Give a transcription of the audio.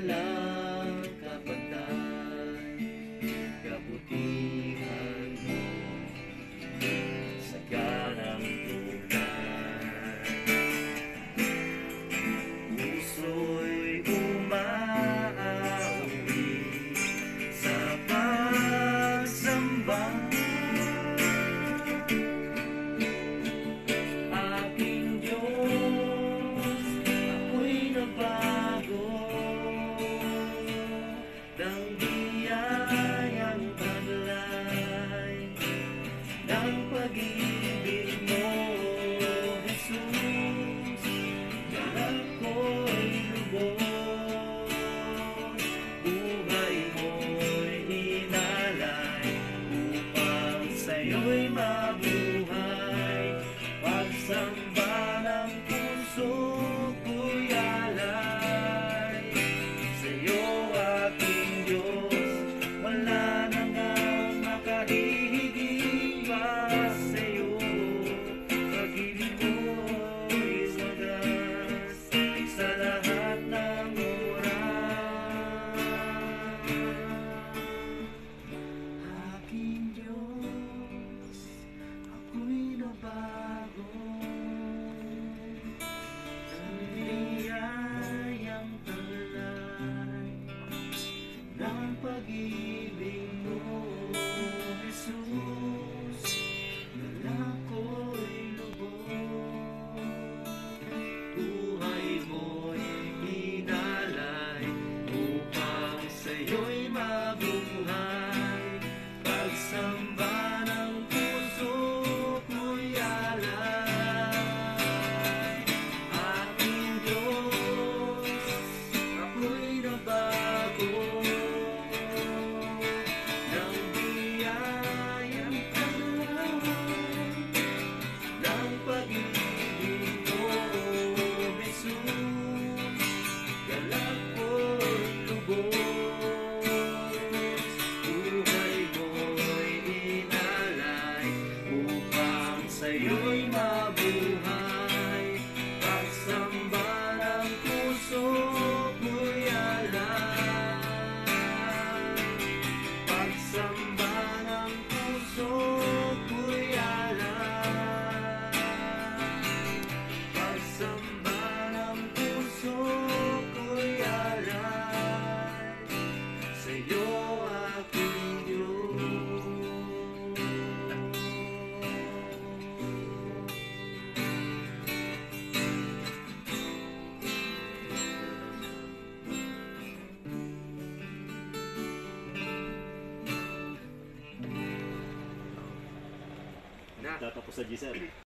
Love. Thank you. Tatapos sa Giselle.